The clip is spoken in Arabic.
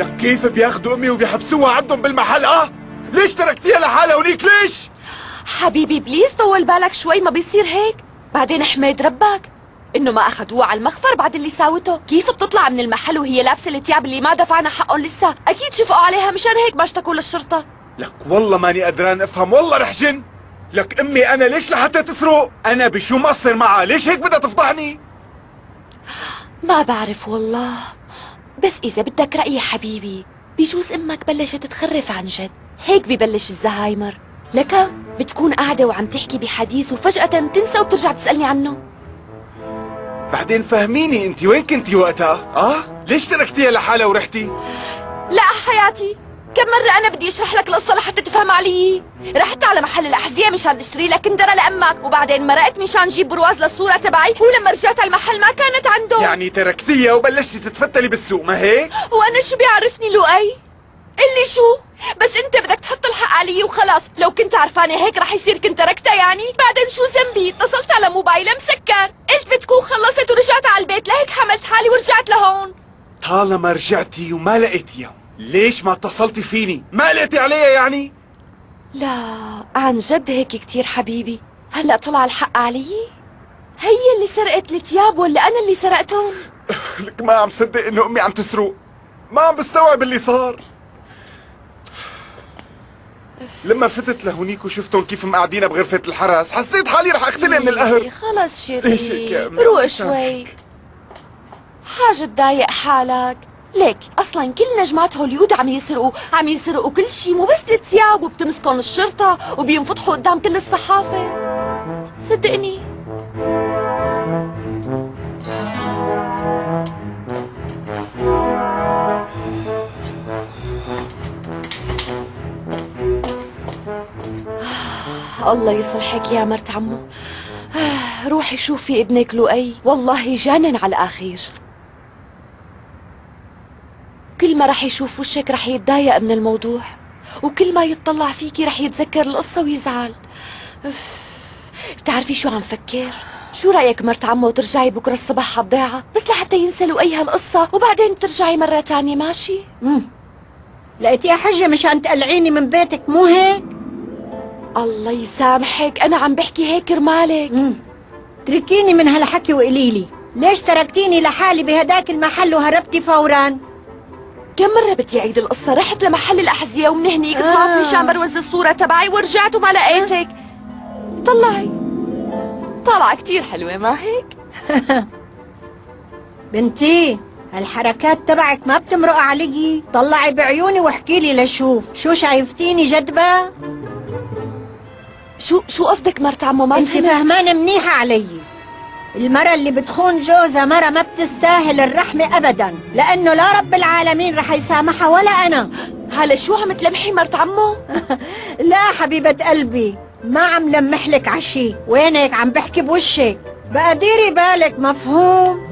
لك كيف بياخدوا أمي وبيحبسوها عندهم بالمحل آه؟ ليش تركتيها لحالها هونيك؟ ليش؟ حبيبي بليز طول بالك شوي ما بيصير هيك. بعدين حميد ربك إنه ما اخذوها على المخفر بعد اللي ساوته. كيف بتطلع من المحل وهي لابسة الثياب اللي ما دفعنا حقهم لسه؟ أكيد شفقوا عليها مشان هيك ما اشتكوا للشرطه لك والله ماني قدران أفهم والله رح جن. لك أمي أنا ليش لحتى تسرق؟ أنا بشو مقصر معها؟ ليش هيك بدها تفضحني؟ ما بعرف والله. بس إذا بدك رايي حبيبي بجوز أمك بلشت تخرف عن جد. هيك ببلش الزهايمر. لك بتكون قاعدة وعم تحكي بحديث وفجأة تنسى وترجع تسألني عنه. بعدين فهميني انت وين كنتي وقتها؟ آه؟ ليش تركتيها لحالها ورحتي؟ لا حياتي كم مرة أنا بدي أشرح لك القصة لحتى تفهم علي؟ محل الأحذية مشان اشتري لك كندرة لأمك. وبعدين مرقت مشان جيب برواز للصورة تبعي. ولما رجعت على المحل ما كانت عنده. يعني تركتيها وبلشتي تتفتلي بالسوق ما هيك؟ وأنا شو بيعرفني لؤي؟ اللي شو؟ بس أنت بدك تحط الحق علي وخلاص. لو كنت عرفانه هيك رح يصير كنت تركتها يعني. بعدين شو ذنبي؟ اتصلت على موبايلها مسكر. قلت بتكون خلصت ورجعت على البيت. لهيك حملت حالي ورجعت لهون. طالما رجعتي وما لقيتيها ليش ما اتصلتي فيني؟ ما لقيتي عليها يعني؟ لا عن جد هيك كتير حبيبي. هلا طلع الحق علي؟ هي اللي سرقت الثياب ولا أنا اللي سرقتهم؟ لك ما عم صدق إنه أمي عم تسرق. ما عم بستوعب اللي صار. لما فتت لهونيك وشفتهم كيف مقعدين بغرفة الحرس حسيت حالي رح اختنق من القهر. خلص شيرين. أمي؟ روق شوي. حاجة تضايق حالك. ليك أصلا كل نجمات هوليود عم يسرقوا عم يسرقوا كل شيء مو بس الثياب وبتمسكن الشرطة وبينفضحوا قدام كل الصحافة. صدقني. الله يصلحك يا مرت عمو. آه، روحي شوفي ابنك لؤي. والله جانن على الأخير كل ما رح يشوف وشك رح يتضايق من الموضوع وكل ما يتطلع فيكي رح يتذكر القصة ويزعل بتعرفي شو عم فكر شو رأيك مرت عمو ترجعي بكرة الصبح على الضيعة بس لحتى ينسى لؤي هالقصة وبعدين بترجعي مرة تانية ماشي مم. لقيتيها حجة مشان تقلعيني من بيتك مو هيك؟ الله يسامحك أنا عم بحكي هيك كرمالك مم. تركيني من هالحكي وقولي لي ليش تركتيني لحالي بهداك المحل وهربتي فورا؟ كم مرة بدي أعيد القصة؟ رحت لمحل الأحذية ومن هنيك آه. طلعت مشان بروز الصورة تبعي ورجعت وما لقيتك. طلعي. طالعة كتير حلوة ما هيك؟ بنتي هالحركات تبعك ما بتمرق علي. طلعي بعيوني واحكي لي لشوف. شو شايفتيني جدبة؟ شو شو قصدك مرت عمو؟ ما انت فهمانة منيحة علي. المرة اللي بتخون جوزها مرة ما بتستاهل الرحمة أبدا لأنه لا رب العالمين رح يسامحها ولا أنا. هلا شو عم تلمحي مرت عمو؟ لا حبيبة قلبي ما عم لمحلك عشي. وينك؟ عم بحكي بوشك. بقى ديري بالك مفهوم؟